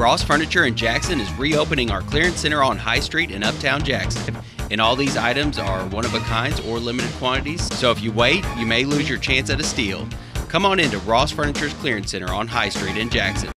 Ross Furniture in Jackson is reopening our clearance center on High Street in Uptown Jackson. And all these items are one of a kinds or limited quantities, so if you wait, you may lose your chance at a steal. Come on into Ross Furniture's Clearance Center on High Street in Jackson.